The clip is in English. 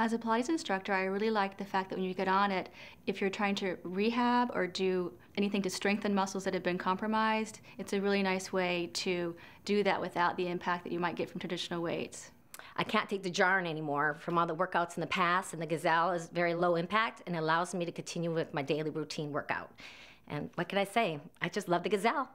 As a Pilates instructor, I really like the fact that when you get on it, if you're trying to rehab or do anything to strengthen muscles that have been compromised, it's a really nice way to do that without the impact that you might get from traditional weights. I can't take the jarring anymore from all the workouts in the past, and the Gazelle is very low impact and allows me to continue with my daily routine workout. And what can I say? I just love the Gazelle.